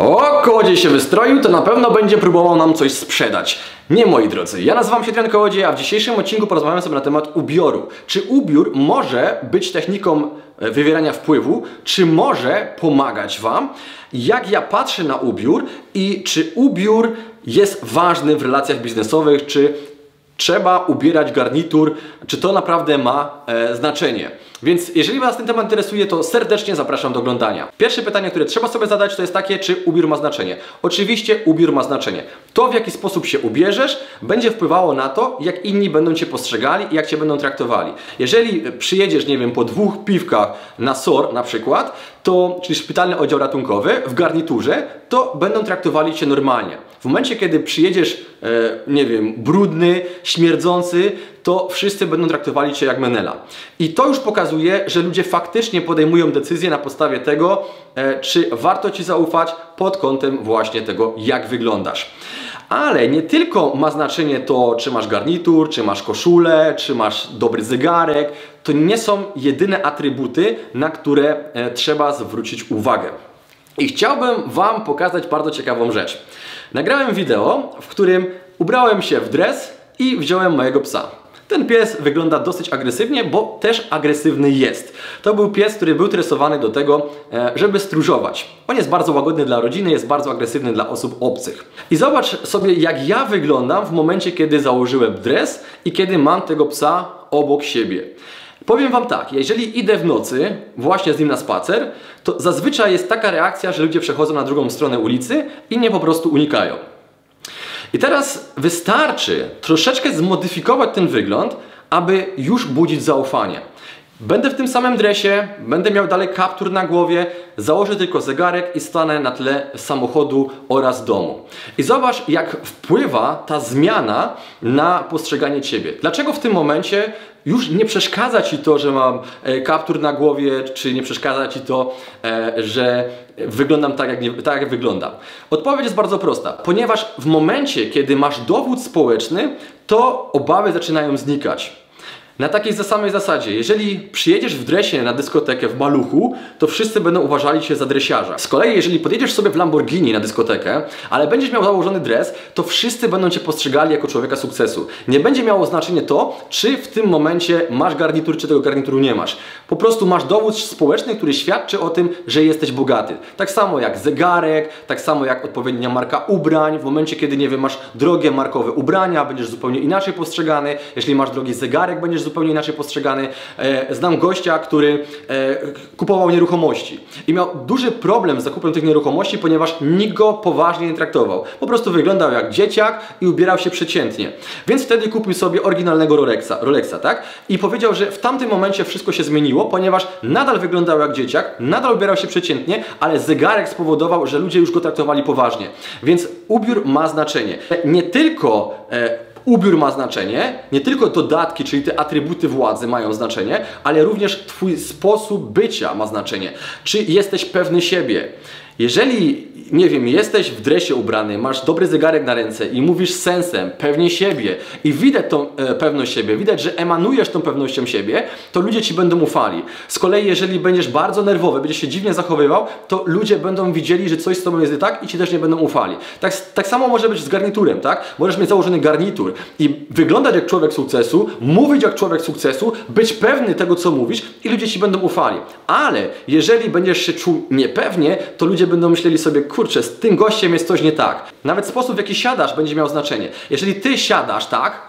O, kołodziej się wystroił, to na pewno będzie próbował nam coś sprzedać. Nie, moi drodzy, ja nazywam się Adrian Kołodziej, a w dzisiejszym odcinku porozmawiamy sobie na temat ubioru. Czy ubiór może być techniką e, wywierania wpływu, czy może pomagać Wam? Jak ja patrzę na ubiór i czy ubiór jest ważny w relacjach biznesowych, czy trzeba ubierać garnitur, czy to naprawdę ma e, znaczenie. Więc jeżeli Was ten temat interesuje, to serdecznie zapraszam do oglądania. Pierwsze pytanie, które trzeba sobie zadać, to jest takie, czy ubiór ma znaczenie. Oczywiście ubiór ma znaczenie. To, w jaki sposób się ubierzesz, będzie wpływało na to, jak inni będą Cię postrzegali i jak Cię będą traktowali. Jeżeli przyjedziesz, nie wiem, po dwóch piwkach na SOR na przykład, to, czyli szpitalny oddział ratunkowy, w garniturze, to będą traktowali Cię normalnie. W momencie, kiedy przyjedziesz, e, nie wiem, brudny, śmierdzący, to wszyscy będą traktowali Cię jak menela. I to już pokazuje, że ludzie faktycznie podejmują decyzje na podstawie tego, e, czy warto Ci zaufać pod kątem właśnie tego, jak wyglądasz. Ale nie tylko ma znaczenie to, czy masz garnitur, czy masz koszulę, czy masz dobry zegarek. To nie są jedyne atrybuty, na które e, trzeba zwrócić uwagę. I chciałbym Wam pokazać bardzo ciekawą rzecz. Nagrałem wideo, w którym ubrałem się w dres i wziąłem mojego psa. Ten pies wygląda dosyć agresywnie, bo też agresywny jest. To był pies, który był tresowany do tego, e, żeby stróżować. On jest bardzo łagodny dla rodziny, jest bardzo agresywny dla osób obcych. I zobacz sobie, jak ja wyglądam w momencie, kiedy założyłem dres i kiedy mam tego psa obok siebie. Powiem Wam tak, jeżeli idę w nocy właśnie z nim na spacer, to zazwyczaj jest taka reakcja, że ludzie przechodzą na drugą stronę ulicy i mnie po prostu unikają. I teraz wystarczy troszeczkę zmodyfikować ten wygląd, aby już budzić zaufanie. Będę w tym samym dresie, będę miał dalej kaptur na głowie, założę tylko zegarek i stanę na tle samochodu oraz domu. I zobacz, jak wpływa ta zmiana na postrzeganie Ciebie. Dlaczego w tym momencie już nie przeszkadza Ci to, że mam e, kaptur na głowie, czy nie przeszkadza Ci to, e, że wyglądam tak jak, nie, tak, jak wyglądam? Odpowiedź jest bardzo prosta. Ponieważ w momencie, kiedy masz dowód społeczny, to obawy zaczynają znikać. Na takiej samej zasadzie, jeżeli przyjedziesz w dresie na dyskotekę w maluchu, to wszyscy będą uważali cię za dresiarza. Z kolei, jeżeli podjedziesz sobie w Lamborghini na dyskotekę, ale będziesz miał założony dres, to wszyscy będą cię postrzegali jako człowieka sukcesu. Nie będzie miało znaczenia to, czy w tym momencie masz garnitur, czy tego garnituru nie masz. Po prostu masz dowód społeczny, który świadczy o tym, że jesteś bogaty. Tak samo jak zegarek, tak samo jak odpowiednia marka ubrań. W momencie, kiedy nie wiem, masz drogie markowe ubrania, będziesz zupełnie inaczej postrzegany. Jeśli masz drogi zegarek, będziesz zupełnie inaczej postrzegany. E, znam gościa, który e, kupował nieruchomości i miał duży problem z zakupem tych nieruchomości, ponieważ nikt go poważnie nie traktował. Po prostu wyglądał jak dzieciak i ubierał się przeciętnie. Więc wtedy kupił sobie oryginalnego Rolexa, Rolexa tak? I powiedział, że w tamtym momencie wszystko się zmieniło, ponieważ nadal wyglądał jak dzieciak, nadal ubierał się przeciętnie, ale zegarek spowodował, że ludzie już go traktowali poważnie. Więc ubiór ma znaczenie. Nie tylko e, Ubiór ma znaczenie, nie tylko dodatki, czyli te atrybuty władzy mają znaczenie, ale również Twój sposób bycia ma znaczenie. Czy jesteś pewny siebie? Jeżeli, nie wiem, jesteś w dresie ubrany, masz dobry zegarek na ręce i mówisz sensem, pewnie siebie i widać tą e, pewność siebie, widać, że emanujesz tą pewnością siebie, to ludzie Ci będą ufali. Z kolei, jeżeli będziesz bardzo nerwowy, będziesz się dziwnie zachowywał, to ludzie będą widzieli, że coś z Tobą jest nie tak i Ci też nie będą ufali. Tak, tak samo może być z garniturem, tak? Możesz mieć założony garnitur i wyglądać jak człowiek sukcesu, mówić jak człowiek sukcesu, być pewny tego, co mówisz i ludzie Ci będą ufali. Ale jeżeli będziesz się czuł niepewnie, to ludzie będą myśleli sobie, kurczę, z tym gościem jest coś nie tak. Nawet sposób, w jaki siadasz, będzie miał znaczenie. Jeżeli ty siadasz tak,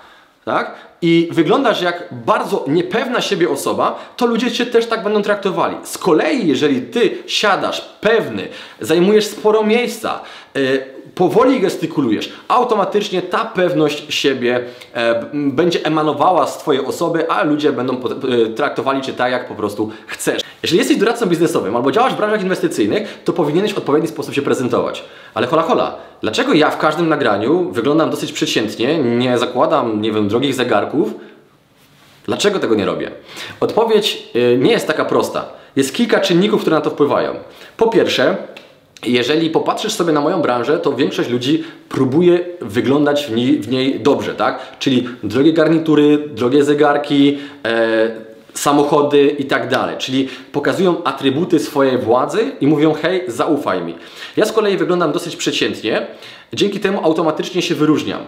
tak, i wyglądasz jak bardzo niepewna siebie osoba, to ludzie cię też tak będą traktowali. Z kolei, jeżeli ty siadasz pewny, zajmujesz sporo miejsca, yy, powoli gestykulujesz, automatycznie ta pewność siebie e, będzie emanowała z Twojej osoby, a ludzie będą e, traktowali Cię tak, jak po prostu chcesz. Jeżeli jesteś doradcą biznesowym albo działasz w branżach inwestycyjnych, to powinieneś w odpowiedni sposób się prezentować. Ale hola hola, dlaczego ja w każdym nagraniu wyglądam dosyć przeciętnie, nie zakładam, nie wiem, drogich zegarków? Dlaczego tego nie robię? Odpowiedź e, nie jest taka prosta. Jest kilka czynników, które na to wpływają. Po pierwsze, jeżeli popatrzysz sobie na moją branżę, to większość ludzi próbuje wyglądać w niej, w niej dobrze, tak? Czyli drogie garnitury, drogie zegarki, e, samochody i tak dalej. Czyli pokazują atrybuty swojej władzy i mówią: hej, zaufaj mi. Ja z kolei wyglądam dosyć przeciętnie, dzięki temu automatycznie się wyróżniam.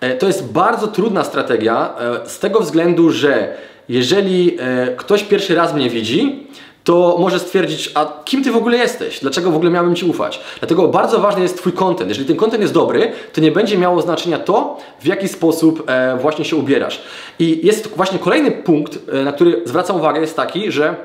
E, to jest bardzo trudna strategia e, z tego względu, że jeżeli e, ktoś pierwszy raz mnie widzi, to może stwierdzić, a kim ty w ogóle jesteś? Dlaczego w ogóle miałbym ci ufać? Dlatego bardzo ważny jest twój content. Jeżeli ten content jest dobry, to nie będzie miało znaczenia to, w jaki sposób właśnie się ubierasz. I jest właśnie kolejny punkt, na który zwracam uwagę, jest taki, że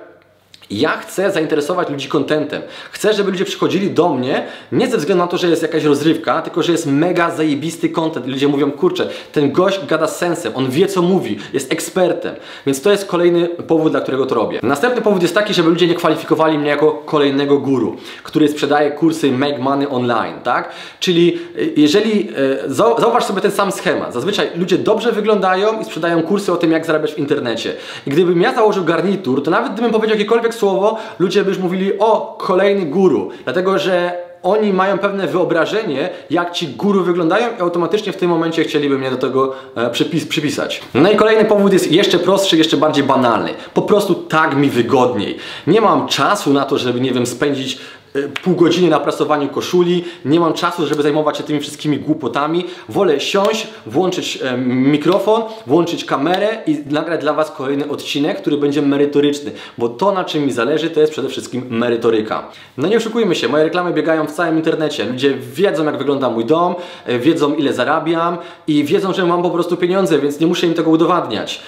ja chcę zainteresować ludzi kontentem. Chcę, żeby ludzie przychodzili do mnie nie ze względu na to, że jest jakaś rozrywka, tylko że jest mega zajebisty kontent. Ludzie mówią, kurczę, ten gość gada sensem, on wie co mówi, jest ekspertem. Więc to jest kolejny powód, dla którego to robię. Następny powód jest taki, żeby ludzie nie kwalifikowali mnie jako kolejnego guru, który sprzedaje kursy Make Money Online, tak? Czyli y, jeżeli, y, zauważ sobie ten sam schemat. Zazwyczaj ludzie dobrze wyglądają i sprzedają kursy o tym, jak zarabiać w internecie. I gdybym ja założył garnitur, to nawet gdybym powiedział jakiekolwiek słowo, ludzie by już mówili o kolejny guru, dlatego że oni mają pewne wyobrażenie, jak ci guru wyglądają i automatycznie w tym momencie chcieliby mnie do tego e, przypis, przypisać. No i kolejny powód jest jeszcze prostszy, jeszcze bardziej banalny. Po prostu tak mi wygodniej. Nie mam czasu na to, żeby, nie wiem, spędzić E, pół godziny na prasowaniu koszuli, nie mam czasu, żeby zajmować się tymi wszystkimi głupotami. Wolę siąść, włączyć e, mikrofon, włączyć kamerę i nagrać dla Was kolejny odcinek, który będzie merytoryczny, bo to na czym mi zależy to jest przede wszystkim merytoryka. No nie oszukujmy się, moje reklamy biegają w całym internecie. Ludzie wiedzą jak wygląda mój dom, e, wiedzą ile zarabiam i wiedzą, że mam po prostu pieniądze, więc nie muszę im tego udowadniać.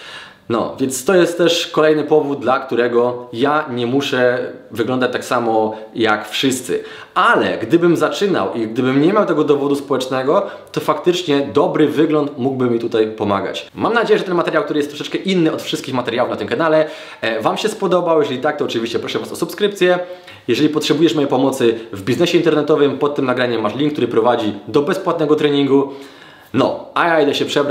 No, więc to jest też kolejny powód, dla którego ja nie muszę wyglądać tak samo jak wszyscy. Ale gdybym zaczynał i gdybym nie miał tego dowodu społecznego, to faktycznie dobry wygląd mógłby mi tutaj pomagać. Mam nadzieję, że ten materiał, który jest troszeczkę inny od wszystkich materiałów na tym kanale, e, Wam się spodobał. Jeżeli tak, to oczywiście proszę Was o subskrypcję. Jeżeli potrzebujesz mojej pomocy w biznesie internetowym, pod tym nagraniem masz link, który prowadzi do bezpłatnego treningu. No, a ja idę się przebrać.